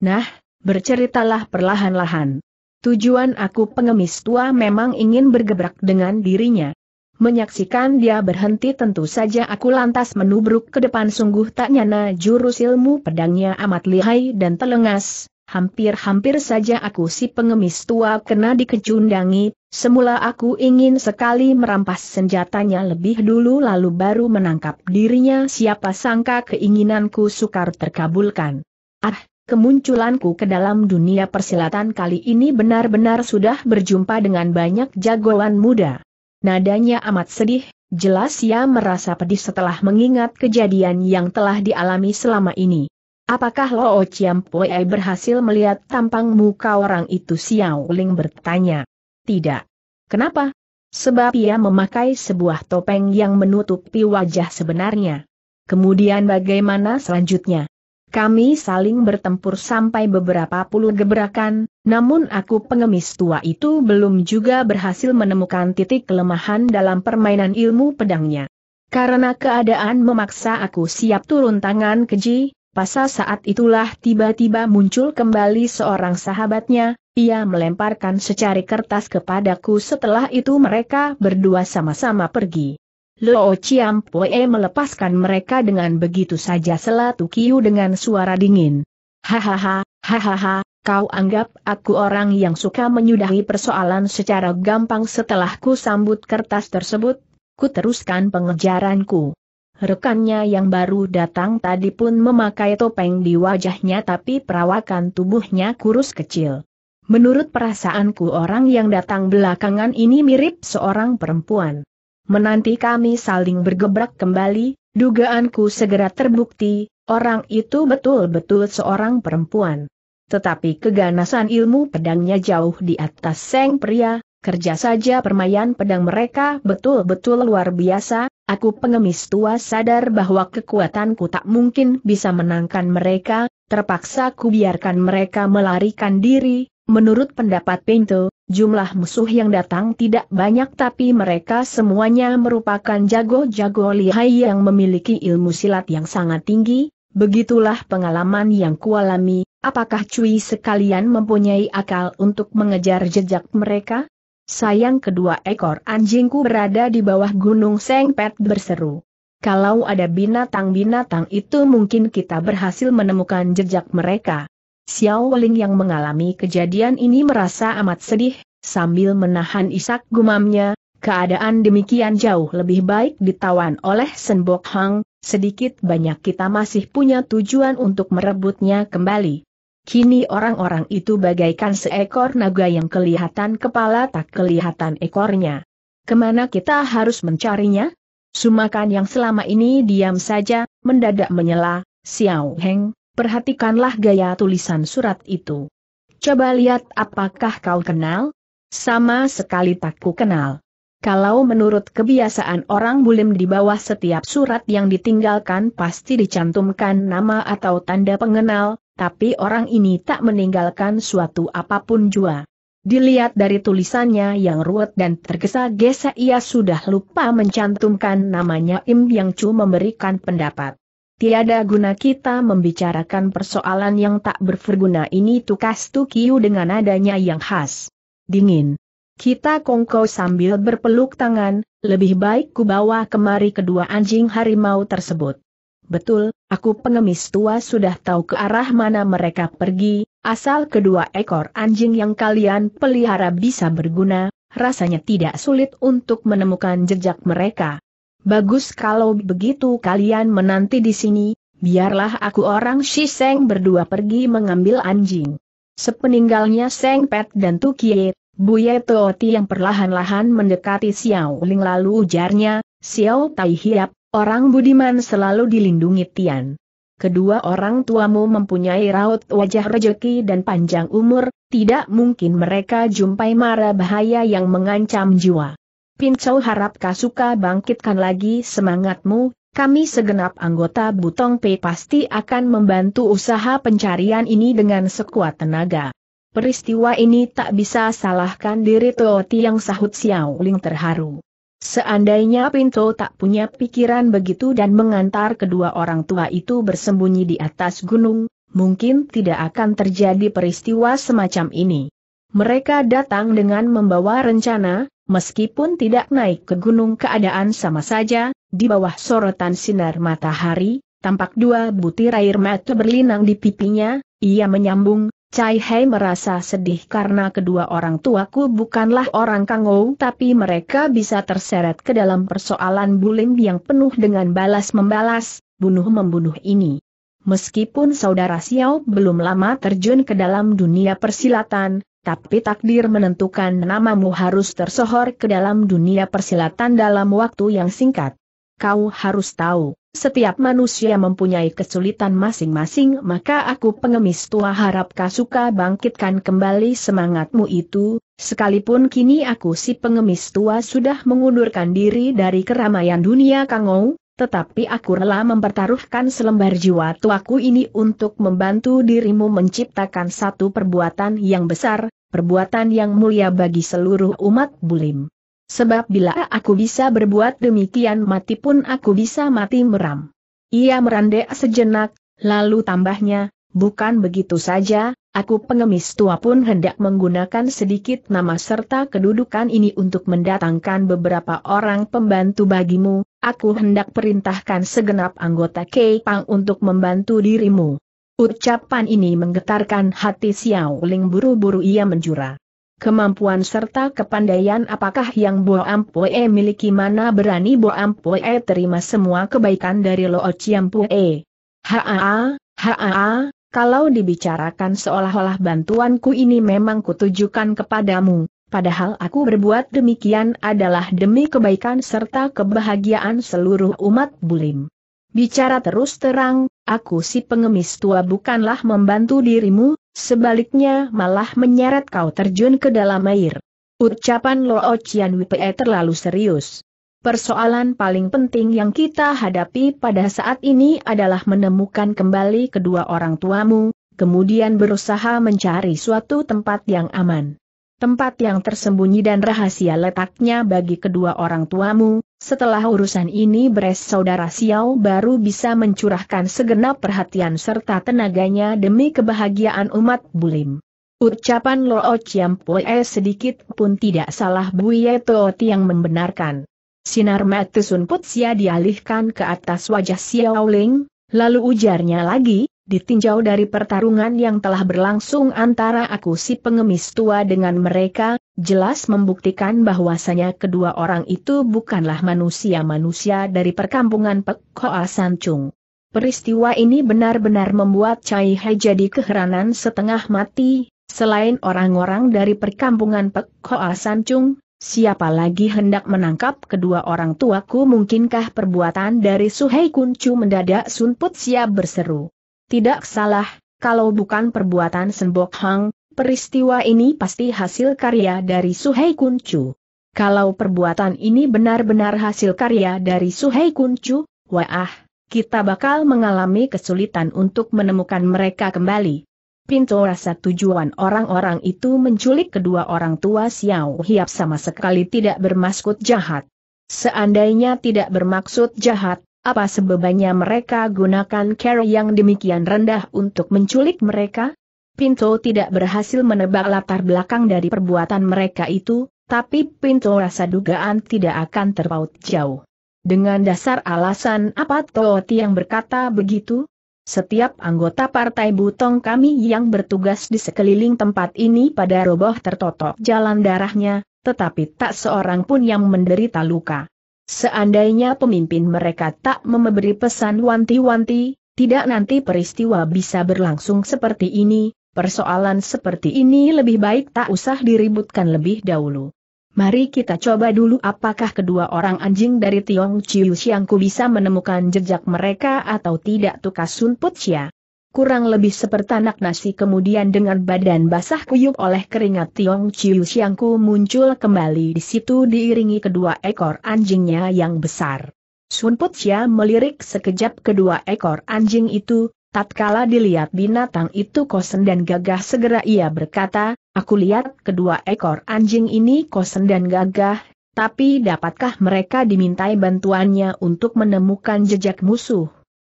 Nah, berceritalah perlahan-lahan. Tujuan aku pengemis tua memang ingin bergebrak dengan dirinya. Menyaksikan dia berhenti tentu saja aku lantas menubruk ke depan sungguh tak nyana jurus ilmu pedangnya amat lihai dan telengas. Hampir-hampir saja aku si pengemis tua kena dikecundangi, semula aku ingin sekali merampas senjatanya lebih dulu lalu baru menangkap dirinya siapa sangka keinginanku sukar terkabulkan. Ah, kemunculanku ke dalam dunia persilatan kali ini benar-benar sudah berjumpa dengan banyak jagoan muda. Nadanya amat sedih, jelas ia merasa pedih setelah mengingat kejadian yang telah dialami selama ini. Apakah Lo Chiam Pue berhasil melihat tampang muka orang itu Xiao Ling bertanya. Tidak. Kenapa? Sebab ia memakai sebuah topeng yang menutupi wajah sebenarnya. Kemudian bagaimana selanjutnya? Kami saling bertempur sampai beberapa puluh gebrakan, namun aku pengemis tua itu belum juga berhasil menemukan titik kelemahan dalam permainan ilmu pedangnya. Karena keadaan memaksa aku siap turun tangan keji, pasal saat itulah tiba-tiba muncul kembali seorang sahabatnya, ia melemparkan secari kertas kepadaku setelah itu mereka berdua sama-sama pergi. Lo Chiam Poe melepaskan mereka dengan begitu saja selatu Kiu dengan suara dingin. Hahaha, hahaha, kau anggap aku orang yang suka menyudahi persoalan secara gampang setelah ku sambut kertas tersebut, ku teruskan pengejaranku. Rekannya yang baru datang tadi pun memakai topeng di wajahnya tapi perawakan tubuhnya kurus kecil. Menurut perasaanku orang yang datang belakangan ini mirip seorang perempuan. Menanti kami saling bergebrak kembali, dugaanku segera terbukti, orang itu betul-betul seorang perempuan. Tetapi keganasan ilmu pedangnya jauh di atas seng pria, kerja saja permainan pedang mereka betul-betul luar biasa, aku pengemis tua sadar bahwa kekuatanku tak mungkin bisa menangkan mereka, terpaksa ku biarkan mereka melarikan diri, menurut pendapat Pinto, jumlah musuh yang datang tidak banyak tapi mereka semuanya merupakan jago-jago lihai yang memiliki ilmu silat yang sangat tinggi, begitulah pengalaman yang kualami, apakah Cui sekalian mempunyai akal untuk mengejar jejak mereka? Sayang kedua ekor anjingku berada di bawah gunung Sengpet berseru. Kalau ada binatang-binatang itu mungkin kita berhasil menemukan jejak mereka. Xiao Ling yang mengalami kejadian ini merasa amat sedih, sambil menahan isak gumamnya, keadaan demikian jauh lebih baik ditawan oleh Sen Bok Hang, sedikit banyak kita masih punya tujuan untuk merebutnya kembali. Kini orang-orang itu bagaikan seekor naga yang kelihatan kepala tak kelihatan ekornya. Ke mana kita harus mencarinya? Sumakan yang selama ini diam saja, mendadak menyela, Xiao Heng, Perhatikanlah gaya tulisan surat itu. Coba lihat apakah kau kenal? Sama sekali tak ku kenal. Kalau menurut kebiasaan orang bulim di bawah setiap surat yang ditinggalkan pasti dicantumkan nama atau tanda pengenal, tapi orang ini tak meninggalkan suatu apa pun jua. Dilihat dari tulisannya yang ruwet dan tergesa-gesa ia sudah lupa mencantumkan namanya Im Yang Chu memberikan pendapat. Tiada guna kita membicarakan persoalan yang tak berguna ini tukas Tukiu dengan adanya yang khas. Dingin. Kita kongko sambil berpeluk tangan, lebih baik ku bawa kemari kedua anjing harimau tersebut. Betul, aku pengemis tua sudah tahu ke arah mana mereka pergi, asal kedua ekor anjing yang kalian pelihara bisa berguna, rasanya tidak sulit untuk menemukan jejak mereka. Bagus kalau begitu kalian menanti di sini, biarlah aku orang si Seng berdua pergi mengambil anjing. Sepeninggalnya Seng Pet dan Tukie, Buye Tooti yang perlahan-lahan mendekati Xiao Ling lalu ujarnya, Xiao Tai Hiap, orang budiman selalu dilindungi Tian. Kedua orang tuamu mempunyai raut wajah rejeki dan panjang umur, tidak mungkin mereka jumpai mara bahaya yang mengancam jiwa. Pincau harap Kasuka bangkitkan lagi semangatmu, kami segenap anggota Butong P pasti akan membantu usaha pencarian ini dengan sekuat tenaga. Peristiwa ini tak bisa salahkan diri Tooti yang sahut Xiao Ling terharu. Seandainya Pinto tak punya pikiran begitu dan mengantar kedua orang tua itu bersembunyi di atas gunung, mungkin tidak akan terjadi peristiwa semacam ini. Mereka datang dengan membawa rencana, Meskipun tidak naik ke gunung keadaan sama saja, di bawah sorotan sinar matahari, tampak dua butir air mata berlinang di pipinya, ia menyambung, Cai Hei merasa sedih karena kedua orang tuaku bukanlah orang Kangou tapi mereka bisa terseret ke dalam persoalan bulim yang penuh dengan balas-membalas, bunuh-membunuh ini. Meskipun saudara Xiao belum lama terjun ke dalam dunia persilatan, tapi takdir menentukan namamu harus tersohor ke dalam dunia persilatan dalam waktu yang singkat. Kau harus tahu, setiap manusia mempunyai kesulitan masing-masing maka aku pengemis tua harap Kasuka bangkitkan kembali semangatmu itu, sekalipun kini aku si pengemis tua sudah mengundurkan diri dari keramaian dunia Kangou, tetapi aku rela mempertaruhkan selembar jiwa tuaku ini untuk membantu dirimu menciptakan satu perbuatan yang besar, perbuatan yang mulia bagi seluruh umat bulim. Sebab bila aku bisa berbuat demikian mati pun aku bisa mati meram. Ia merandek sejenak, lalu tambahnya, bukan begitu saja, aku pengemis tua pun hendak menggunakan sedikit nama serta kedudukan ini untuk mendatangkan beberapa orang pembantu bagimu, aku hendak perintahkan segenap anggota Pang untuk membantu dirimu. Ucapan ini menggetarkan hati Xiao Ling buru-buru ia menjura. Kemampuan serta kepandaian apakah yang Bo Ampoe miliki mana berani Bo Ampoe terima semua kebaikan dari Lo Chiampoe. Haa, haa, kalau dibicarakan seolah-olah bantuanku ini memang kutujukan kepadamu, padahal aku berbuat demikian adalah demi kebaikan serta kebahagiaan seluruh umat bulim. Bicara terus terang, aku si pengemis tua bukanlah membantu dirimu, sebaliknya malah menyeret kau terjun ke dalam air. Ucapan Lo Chian Wipee terlalu serius. Persoalan paling penting yang kita hadapi pada saat ini adalah menemukan kembali kedua orang tuamu, kemudian berusaha mencari suatu tempat yang aman. Tempat yang tersembunyi dan rahasia letaknya bagi kedua orang tuamu, setelah urusan ini beres saudara Xiao baru bisa mencurahkan segenap perhatian serta tenaganya demi kebahagiaan umat bulim. Ucapan Lo Chiampoe sedikit pun tidak salah Buye Tooti yang membenarkan. Sinar mata Sun Putsia dialihkan ke atas wajah Xiao Ling, lalu ujarnya lagi, ditinjau dari pertarungan yang telah berlangsung antara aku si pengemis tua dengan mereka, jelas membuktikan bahwasanya kedua orang itu bukanlah manusia-manusia dari perkampungan Pek Hoa Sancung. Peristiwa ini benar-benar membuat Cai Hai jadi keheranan setengah mati, selain orang-orang dari perkampungan Pek Hoa Sancung, Siapa lagi hendak menangkap kedua orang tuaku mungkinkah perbuatan dari Suhei Kuncu mendadak Sun Put siap berseru. Tidak salah, kalau bukan perbuatan Senbok Hang, peristiwa ini pasti hasil karya dari Suhei Kuncu. Kalau perbuatan ini benar-benar hasil karya dari Suhei Kuncu, wah, kita bakal mengalami kesulitan untuk menemukan mereka kembali. Pintu rasa tujuan orang-orang itu menculik kedua orang tua Xiao Hiap sama sekali tidak bermaksud jahat. Seandainya tidak bermaksud jahat, Apa sebabnya mereka gunakan cara yang demikian rendah untuk menculik mereka? Pinto tidak berhasil menebak latar belakang dari perbuatan mereka itu, tapi Pinto rasa dugaan tidak akan terpaut jauh. Dengan dasar alasan apa Tooti yang berkata begitu? Setiap anggota partai Butong kami yang bertugas di sekeliling tempat ini pada roboh tertotok jalan darahnya, tetapi tak seorang pun yang menderita luka. Seandainya pemimpin mereka tak memberi pesan wanti-wanti, tidak nanti peristiwa bisa berlangsung seperti ini, persoalan seperti ini lebih baik tak usah diributkan lebih dahulu. Mari kita coba dulu apakah kedua orang anjing dari Tiong Chiu Xiangku bisa menemukan jejak mereka atau tidak tukas Sun Put Xia. Kurang lebih sepertanak nasi kemudian dengan badan basah kuyup oleh keringat Tiong Chiu Xiangku muncul kembali di situ diiringi kedua ekor anjingnya yang besar. Sun Put Xia melirik sekejap kedua ekor anjing itu, tatkala dilihat binatang itu kosen dan gagah segera ia berkata, Aku lihat kedua ekor anjing ini kosen dan gagah, tapi dapatkah mereka dimintai bantuannya untuk menemukan jejak musuh?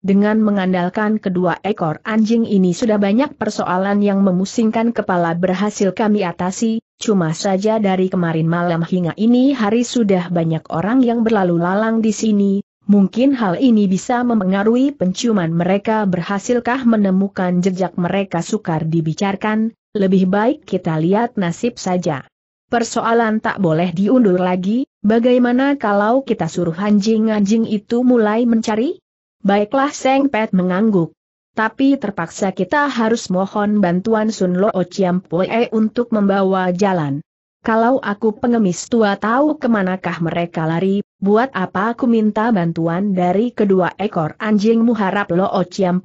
Dengan mengandalkan kedua ekor anjing ini sudah banyak persoalan yang memusingkan kepala berhasil kami atasi, cuma saja dari kemarin malam hingga ini hari sudah banyak orang yang berlalu lalang di sini, mungkin hal ini bisa mempengaruhi penciuman mereka berhasilkah menemukan jejak mereka sukar dibicarakan, lebih baik kita lihat nasib saja. Persoalan tak boleh diundur lagi, bagaimana kalau kita suruh anjing-anjing itu mulai mencari? Baiklah Seng Pet mengangguk. Tapi terpaksa kita harus mohon bantuan Sun Lo Poe untuk membawa jalan. Kalau aku pengemis tua tahu ke manakah mereka lari, buat apa aku minta bantuan dari kedua ekor anjingmu harap Lo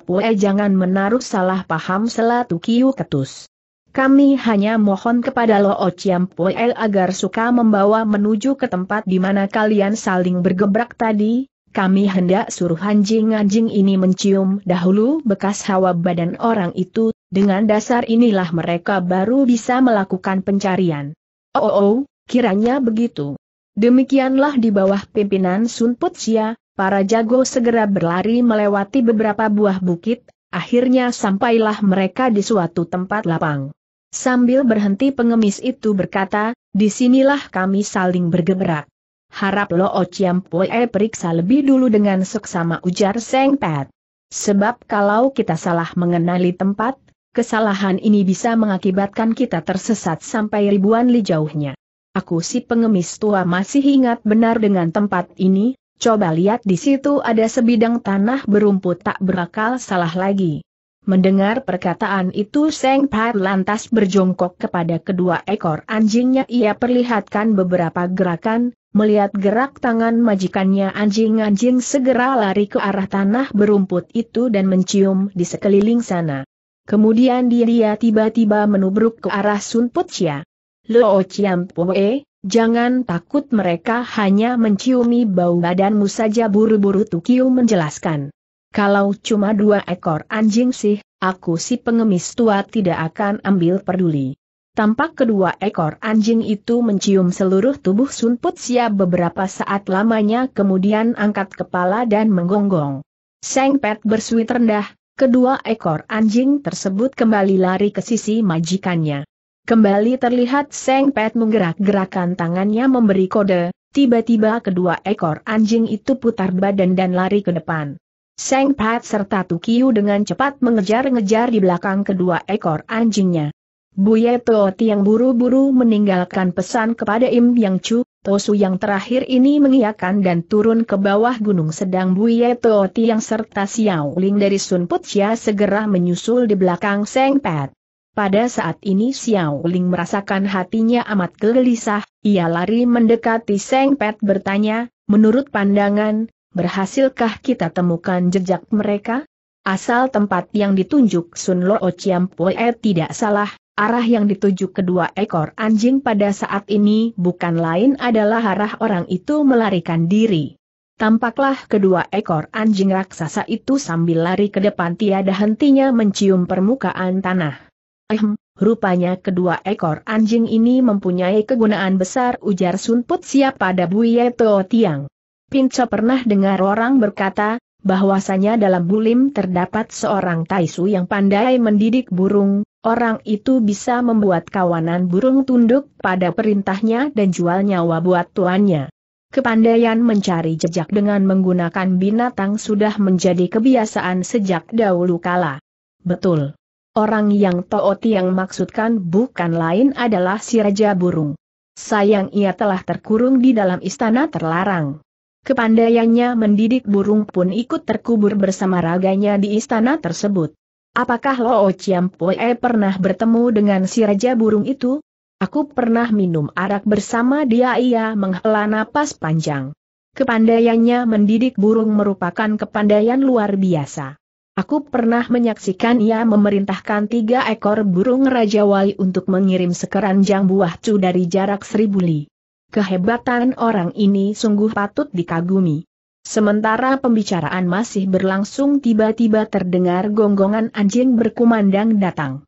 Poe jangan menaruh salah paham selatu kiu ketus. Kami hanya mohon kepada Lo Chiam Poel agar suka membawa menuju ke tempat di mana kalian saling bergebrak tadi, kami hendak suruh anjing-anjing ini mencium dahulu bekas hawa badan orang itu, dengan dasar inilah mereka baru bisa melakukan pencarian. Oh, oh, oh kiranya begitu. Demikianlah di bawah pimpinan Sun Putsia, para jago segera berlari melewati beberapa buah bukit, akhirnya sampailah mereka di suatu tempat lapang. Sambil berhenti pengemis itu berkata, di sinilah kami saling bergerak. Harap Lo Ociam Poe periksa lebih dulu dengan seksama ujar Seng Pet. Sebab kalau kita salah mengenali tempat, kesalahan ini bisa mengakibatkan kita tersesat sampai ribuan li jauhnya. Aku si pengemis tua masih ingat benar dengan tempat ini, coba lihat di situ ada sebidang tanah berumput tak berakal salah lagi. Mendengar perkataan itu Seng Pat lantas berjongkok kepada kedua ekor anjingnya ia perlihatkan beberapa gerakan, melihat gerak tangan majikannya anjing-anjing segera lari ke arah tanah berumput itu dan mencium di sekeliling sana. Kemudian dia tiba-tiba menubruk ke arah Sun Putsia. Lo Chiam Poe, jangan takut mereka hanya menciumi bau badanmu saja buru-buru Tukiu menjelaskan. Kalau cuma dua ekor anjing sih, aku si pengemis tua tidak akan ambil peduli. Tampak kedua ekor anjing itu mencium seluruh tubuh Sun Put siap beberapa saat lamanya kemudian angkat kepala dan menggonggong. Seng Pet bersuit rendah, kedua ekor anjing tersebut kembali lari ke sisi majikannya. Kembali terlihat Seng Pet menggerak-gerakan tangannya memberi kode, tiba-tiba kedua ekor anjing itu putar badan dan lari ke depan. Seng Pat serta Tukiu dengan cepat mengejar-ngejar di belakang kedua ekor anjingnya. Buye Tooti yang buru-buru meninggalkan pesan kepada Im Yang Chu, Tosu yang terakhir ini mengiyakan dan turun ke bawah gunung sedang Buye Tooti yang serta Xiao Ling dari Sun Putsia segera menyusul di belakang Seng Pat. Pada saat ini Xiao Ling merasakan hatinya amat gelisah, ia lari mendekati Seng Pat bertanya, menurut pandangan, Berhasilkah kita temukan jejak mereka? Asal tempat yang ditunjuk Sun Lo Chiam Poe tidak salah, arah yang dituju kedua ekor anjing pada saat ini bukan lain adalah arah orang itu melarikan diri. Tampaklah kedua ekor anjing raksasa itu sambil lari ke depan tiada hentinya mencium permukaan tanah. Ehm, rupanya kedua ekor anjing ini mempunyai kegunaan besar ujar Sun Put siap pada Buye Tiang. Pinco pernah dengar orang berkata, bahwasanya dalam bulim terdapat seorang taisu yang pandai mendidik burung, orang itu bisa membuat kawanan burung tunduk pada perintahnya dan jual nyawa buat tuannya. Kepandaian mencari jejak dengan menggunakan binatang sudah menjadi kebiasaan sejak dahulu kala. Betul. Orang yang Toot yang maksudkan bukan lain adalah si Raja Burung. Sayang ia telah terkurung di dalam istana terlarang. Kepandaiannya mendidik burung pun ikut terkubur bersama raganya di istana tersebut. Apakah Lo Chiampoe pernah bertemu dengan si Raja Burung itu? Aku pernah minum arak bersama dia ia menghela napas panjang. Kepandaiannya mendidik burung merupakan kepandaian luar biasa. Aku pernah menyaksikan ia memerintahkan tiga ekor burung Raja Wali untuk mengirim sekeranjang buah cu dari jarak seribu li. Kehebatan orang ini sungguh patut dikagumi. Sementara pembicaraan masih berlangsung tiba-tiba terdengar gonggongan anjing berkumandang datang.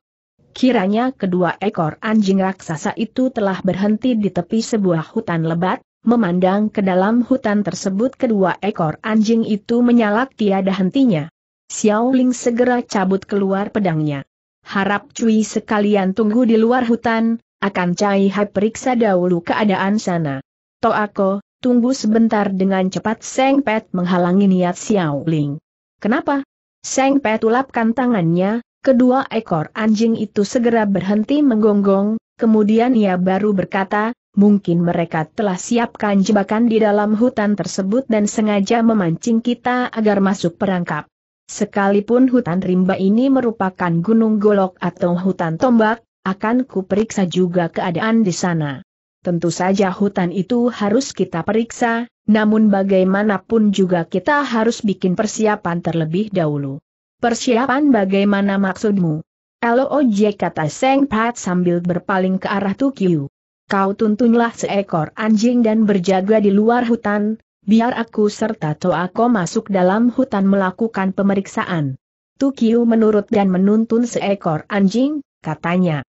Kiranya kedua ekor anjing raksasa itu telah berhenti di tepi sebuah hutan lebat, memandang ke dalam hutan tersebut kedua ekor anjing itu menyalak tiada hentinya. Xiao Ling segera cabut keluar pedangnya. Harap Cui sekalian tunggu di luar hutan, akan Cai Hai periksa dahulu keadaan sana. Toako, tunggu sebentar dengan cepat Seng Pet menghalangi niat Xiao Ling. Kenapa? Seng Pet ulapkan tangannya, kedua ekor anjing itu segera berhenti menggonggong, kemudian ia baru berkata, mungkin mereka telah siapkan jebakan di dalam hutan tersebut dan sengaja memancing kita agar masuk perangkap. Sekalipun hutan rimba ini merupakan gunung golok atau hutan tombak, akan kuperiksa juga keadaan di sana. Tentu saja hutan itu harus kita periksa, namun bagaimanapun juga kita harus bikin persiapan terlebih dahulu. Persiapan bagaimana maksudmu? LOJ kata Seng Pat sambil berpaling ke arah Tukiu. Kau tuntunlah seekor anjing dan berjaga di luar hutan, biar aku serta Toako masuk dalam hutan melakukan pemeriksaan. Tukiu menurut dan menuntun seekor anjing, katanya.